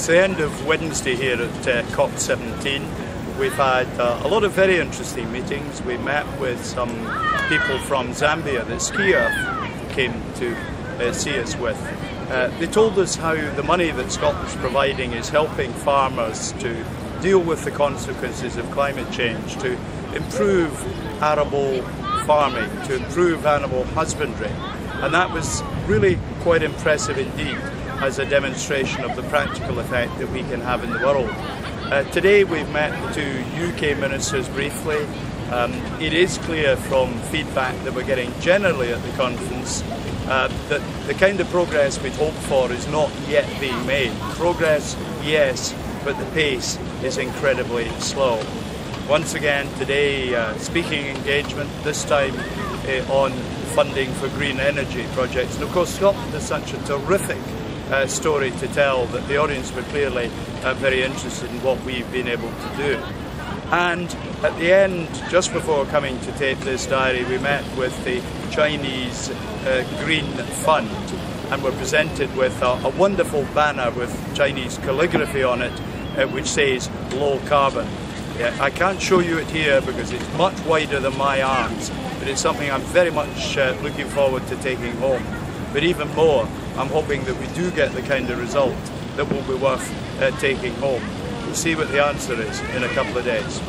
It's the end of Wednesday here at uh, COP17. We've had uh, a lot of very interesting meetings. We met with some people from Zambia that SCIAF came to uh, see us with. Uh, they told us how the money that Scotland's providing is helping farmers to deal with the consequences of climate change, to improve arable farming, to improve animal husbandry. And that was really quite impressive indeed as a demonstration of the practical effect that we can have in the world. Uh, today we've met the two UK ministers briefly. Um, it is clear from feedback that we're getting generally at the conference uh, that the kind of progress we'd hoped for is not yet being made. Progress, yes, but the pace is incredibly slow. Once again today, uh, speaking engagement, this time uh, on funding for green energy projects. And of course Scotland is such a terrific uh, story to tell that the audience were clearly uh, very interested in what we've been able to do. And at the end, just before coming to tape this diary, we met with the Chinese uh, Green Fund and were presented with a, a, wonderful banner with Chinese calligraphy on it, uh, which says low carbon. Yeah, I can't show you it here because it's much wider than my arms, but it's something I'm very much uh, looking forward to taking home. But even more, I'm hoping that we do get the kind of result that will be worth uh, taking home. We'll see what the answer is in a couple of days.